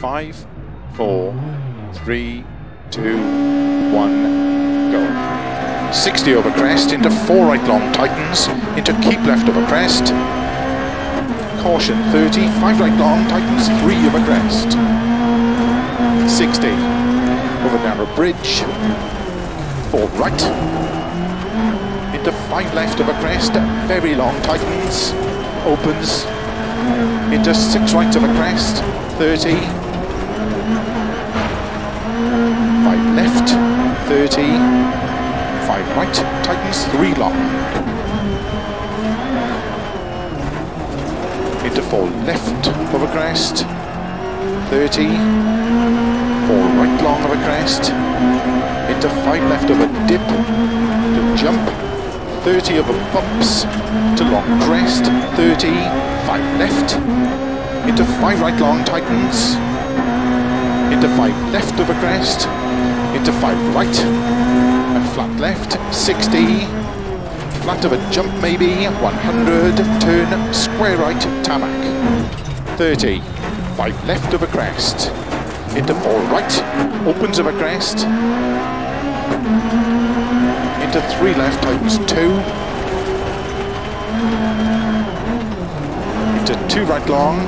Five, four, three, two, one, go. 60 over crest, into four right long tightens, into keep left over crest. Caution 30, five right long tightens, three over crest. 60 over narrow bridge, four right, into five left over crest, very long tightens, opens, into six right a crest, 30, five left, 30, five right, tightens, three long, into four left of a crest, 30, four right long of a crest, into five left of a dip, to jump, 30 of a bumps, to long crest, 30, five left, into five right long tightens, into five left of a crest, into five right, and flat left, 60, flat of a jump maybe, 100, turn, square right, tarmac, 30, five left of a crest, into four right, opens of a crest, into three left, tightens two, into two right long,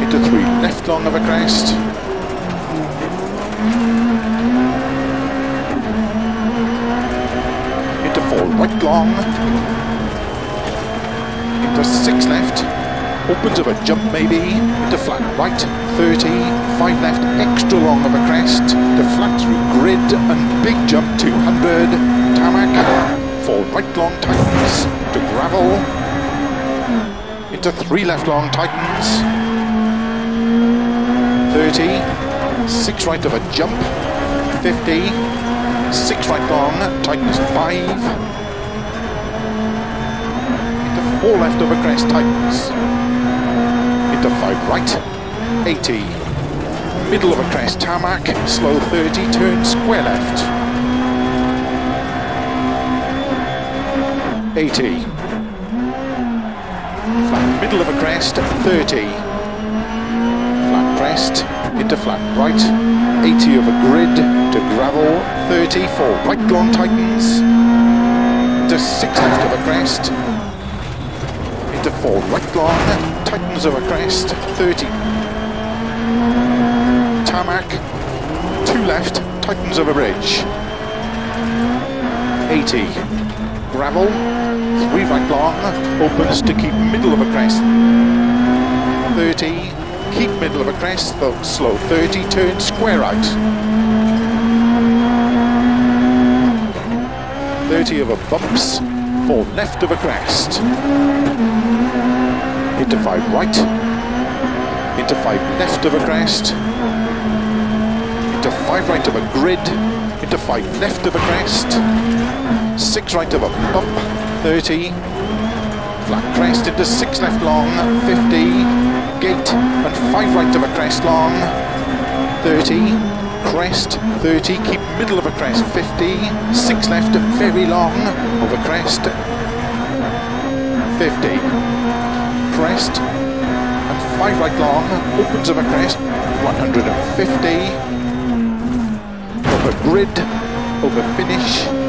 into three left long of a crest, into four right long, into six left, opens of a jump maybe, into flat right, 30, five left, extra long of a crest, to flat through grid and big jump 200, tarmac, four right long tightens, to gravel, into three left long tightens, 30, six right of a jump, 50, six right long, tightens five, into four left of a crest, tightens, into five right, 80, middle of a crest, tarmac, slow 30, turn square left, 80, flat middle of a crest, 30, flat crest, into flat. Right, 80 of a grid, to gravel, 30 for right long tightens, to 6 left of a crest, into 4 right long, tightens of a crest, 30, tarmac, 2 left, tightens of a bridge, 80, gravel, 3 right long, opens to keep middle of a crest, 30, keep middle of a crest, slow 30, turn square right. 30 of a bumps, 4 left of a crest. Into 5 right, into 5 left of a crest, into 5 right of a grid, into 5 left of a crest, 6 right of a bump, 30, flat crest into 6 left long, 50, gate and 5 right of a crest long, 30, crest, 30, keep middle of a crest, 50, 6 left very long a crest, 50, crest, and 5 right long, opens of a crest, 150, over grid, over finish,